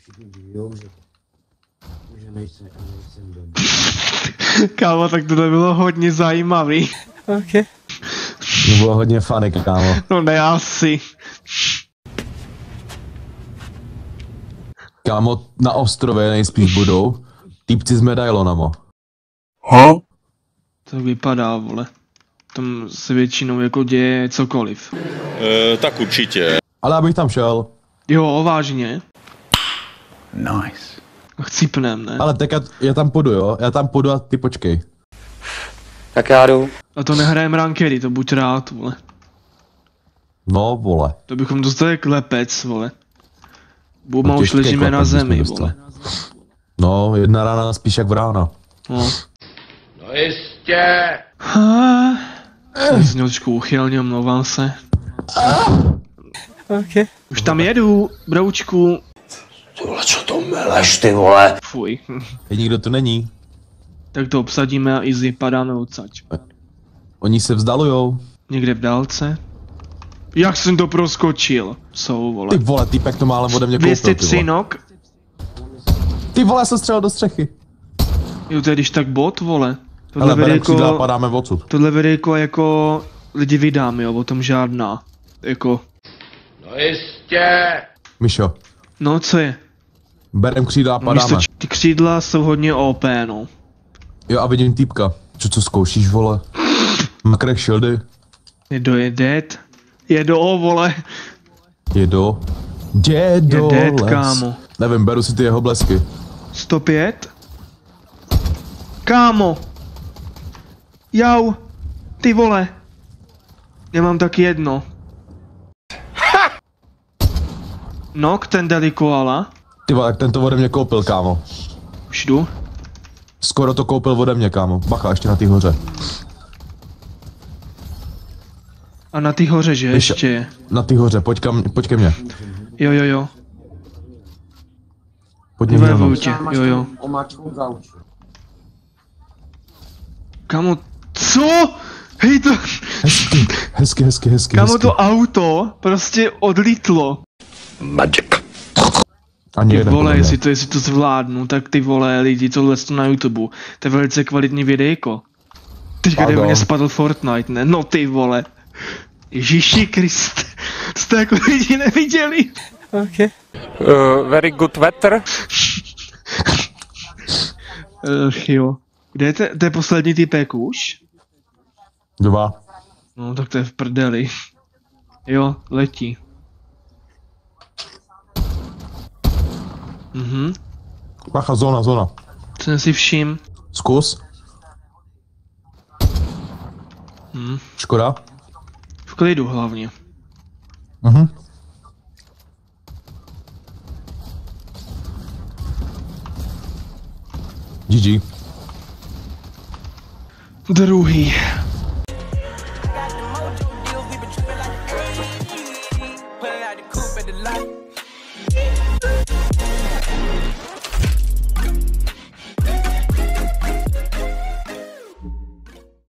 všichni že, že nejsem, nejsem doma. Kámo, tak tohle bylo hodně zajímavý. Okay. To bylo hodně funny, kámo. No ne asi. Kámo, na ostrově nejspíš budou týpci s medailonama. To vypadá, vole. Tam se většinou jako děje cokoliv. E, tak určitě. Ale abych tam šel. Jo, vážně. Nice. Chcípnem, ne? Ale tak já, já tam půjdu, jo? Já tam půjdu a ty počkej. Tak já jdu. A to nehrajem rankedy, to buď rád, vole. No, vole. To bychom dostali klepec, vole. Buma No, už ležíme klepec na zemi, vole. No, jedna rána spíš jak v rána. No. No jistě. Si trošku uchylně, omlouvám se. Okay. Už tam jedu, broučku. Ty vole, co to meleš, ty vole? Fuj. Hej, nikdo tu není. Tak to obsadíme a easy padáme odsaď. Oni se vzdalujou. Někde v dálce. Jak jsem to proskočil? Jsou, vole. Ty vole, týpek to málem ode mě koupil, ty 203 vole. nok. Ty vole, jsem střelil do střechy. Jo, to je když tak bot, vole. Tohle vede a jako, padáme odsud. tohle vede jako, jako lidi vydám, jo, o tom žádná. Jako, No jistě. Mišo, no co je? Berem křídla a padáme. místo, ty křídla jsou hodně OP, no. Jo a vidím týpka. Co, co zkoušíš, vole? Makrek shieldy. Jedo je dead. Jedo, vole. Jedo. Dědo, Je dead, les. kámo. Nevím, beru si ty jeho blesky. 105. Kámo. Jau. Ty vole. Já mám tak jedno. Nok, ten deli koala. Ty vole, jak ten to ode mě koupil, kámo. Už jdu. Skoro to koupil ode mě, kámo. Bacha, ještě na té hoře. A na ty hoře, že Víš- ještě je. Na té hoře, pojď, kam, pojď ke mně. Jo, jo, jo. Pojď mě mnou. tě, jo, jo. Kamo, co? Hej to, Hezky, hezky, hezky, hezky, kamo hezky. to auto prostě odlítlo. Ani Ty vole, jestli to, jestli to zvládnu, tak ty vole lidi, tohle to na YouTube. To je velice kvalitní videjko. Teďka kde mě spadl Fortnite, ne? No ty vole. Ježíši Krist. To jste jako lidi neviděli. Okay. Uh, very good weather. Ach jo. Kde je, te, to je poslední typek už? Dva. No tak to je v prdeli. Jo, letí. Mhm. Bacha, zóna, zóna. Jsem si všim. Zkus. Hmm. Škoda. V klidu hlavně. Mhm. GG. Druhý. Put it out the.